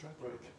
Try Right.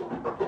Right.